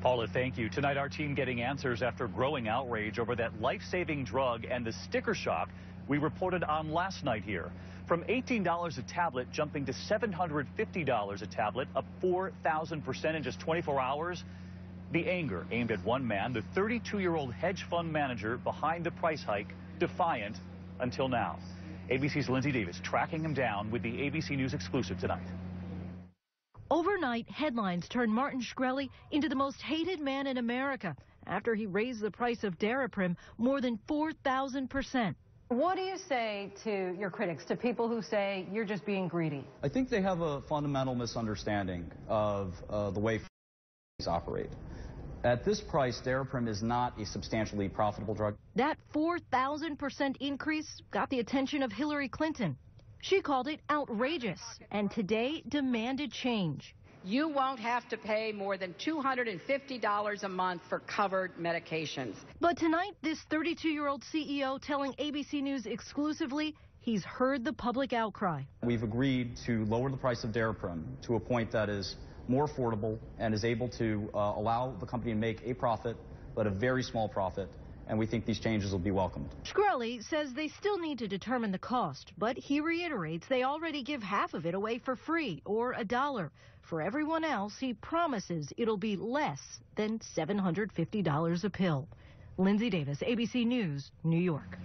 Paula, thank you. Tonight, our team getting answers after growing outrage over that life-saving drug and the sticker shock we reported on last night here. From $18 a tablet jumping to $750 a tablet, up 4,000% in just 24 hours. The anger aimed at one man, the 32-year-old hedge fund manager behind the price hike, defiant until now. ABC's Lindsay Davis tracking him down with the ABC News exclusive tonight. Overnight, headlines turned Martin Shkreli into the most hated man in America after he raised the price of Daraprim more than 4,000%. What do you say to your critics, to people who say you're just being greedy? I think they have a fundamental misunderstanding of uh, the way operate. At this price, Daraprim is not a substantially profitable drug. That 4,000% increase got the attention of Hillary Clinton. She called it outrageous and today demanded change. You won't have to pay more than $250 a month for covered medications. But tonight, this 32 year old CEO telling ABC News exclusively he's heard the public outcry. We've agreed to lower the price of Daraprim to a point that is more affordable and is able to uh, allow the company to make a profit, but a very small profit, and we think these changes will be welcomed. Shkreli says they still need to determine the cost, but he reiterates they already give half of it away for free or a dollar. For everyone else, he promises it'll be less than $750 a pill. Lindsay Davis, ABC News, New York.